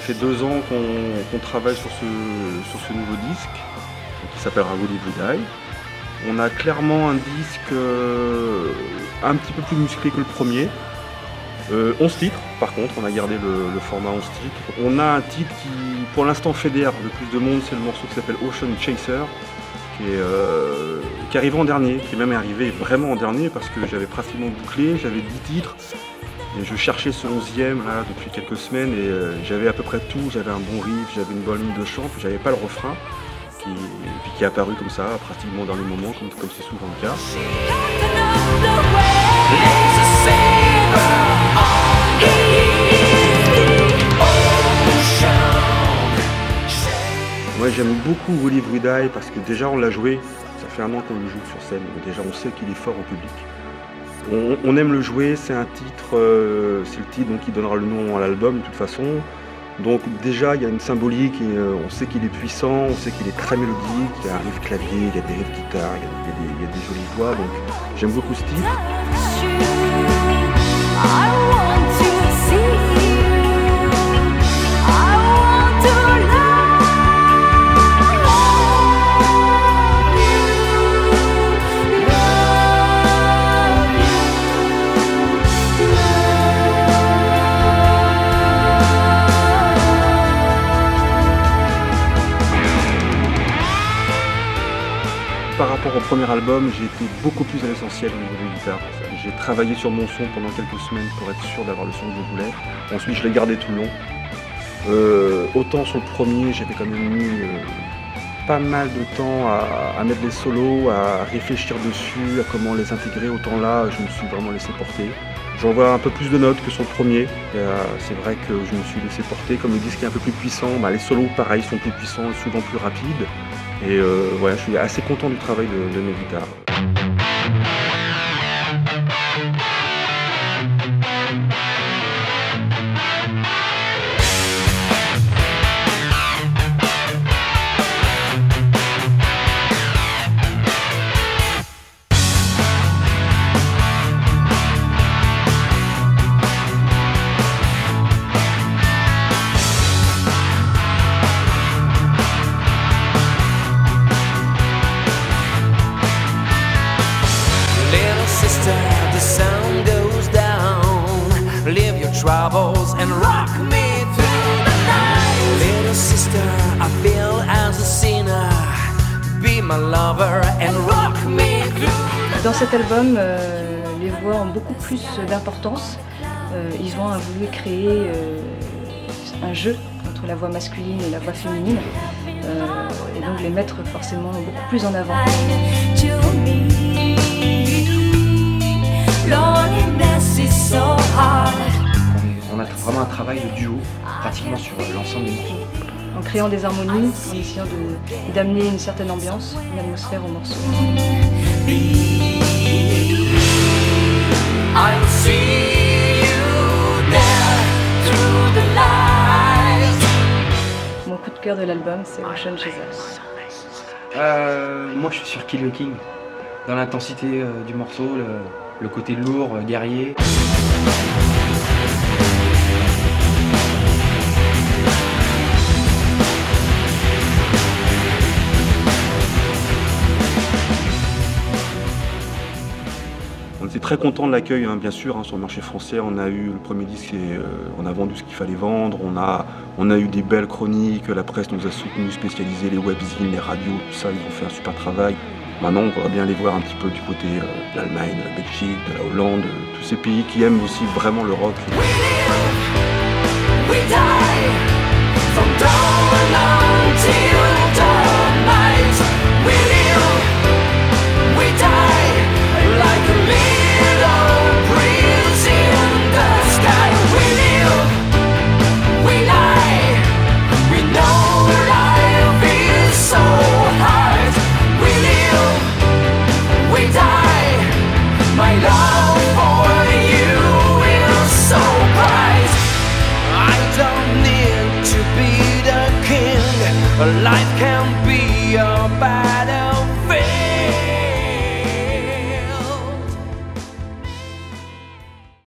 fait deux ans qu'on travaille sur ce, nouveau disque qui s'appellera Woody Die. On a clairement un disque euh, un petit peu plus musclé que le premier. 11 euh, titres, par contre, on a gardé le, format 11 titres. On a un titre qui, pour l'instant, fédère le plus de monde, c'est le morceau qui s'appelle Ocean Chaser, qui est, euh, qui arrivé en dernier, qui est même arrivé vraiment en dernier parce que j'avais pratiquement bouclé, j'avais 10 titres. Je cherchais ce 11e là depuis quelques semaines et j'avais à peu près tout, j'avais un bon riff, j'avais une bonne ligne de chant, puis j'avais pas le refrain qui, qui est apparu comme ça, pratiquement au dernier moment, comme c'est souvent le cas. Moi j'aime beaucoup Willy Die parce que déjà on l'a joué, ça fait un an qu'on le joue sur scène, mais déjà on sait qu'il est fort en public. On, aime le jouer, c'est un titre, euh, c'est le titre qui donnera le nom à l'album de toute façon. Donc déjà, il y a une symbolique, euh, on sait qu'il est puissant, on sait qu'il est très mélodique, il y a un riff clavier, il y a des riffs guitare, il y a, des, il y a des jolies voix, donc j'aime beaucoup ce titre. Par rapport au premier album, j'ai été beaucoup plus à l'essentiel au niveau des guitares. J'ai travaillé sur mon son pendant quelques semaines pour être sûr d'avoir le son que je voulais. Ensuite, je l'ai gardé tout le long. Euh, autant sur le premier, j'avais quand même mis euh, pas mal de temps à, mettre des solos, à réfléchir dessus, à comment les intégrer. Autant là, je me suis vraiment laissé porter. J'envoie un peu plus de notes que sur le premier. C'est vrai que je me suis laissé porter. Comme le disque est un peu plus puissant, bah, les solos, pareil, sont plus puissants et souvent plus rapides. Et euh, je suis assez content du travail de mes guitares. Dans cet album, euh, les voix ont beaucoup plus d'importance. Euh, ils ont voulu créer euh, un jeu entre la voix masculine et la voix féminine et donc les mettre forcément beaucoup plus en avant. On a vraiment un travail de duo pratiquement sur l'ensemble des morceaux. En créant des harmonies, en essayant d'amener une certaine ambiance, une atmosphère au morceau. Mon coup de cœur de l'album, c'est Ocean Jesus. Euh, moi, je suis sur Kill the King. Dans l'intensité euh, du morceau, le, côté lourd, euh, guerrier. très content de l'accueil, hein, bien sûr, hein, sur le marché français. On a eu le premier disque, et, euh, on a vendu ce qu'il fallait vendre. On a, on a eu des belles chroniques, la presse nous a soutenus, spécialisés, les webzines, les radios, tout ça, ils ont fait un super travail. Maintenant, on va bien les voir un petit peu du côté euh, de l'Allemagne, de la Belgique, de la Hollande, tous ces pays qui aiment aussi vraiment le rock. Life can be a bad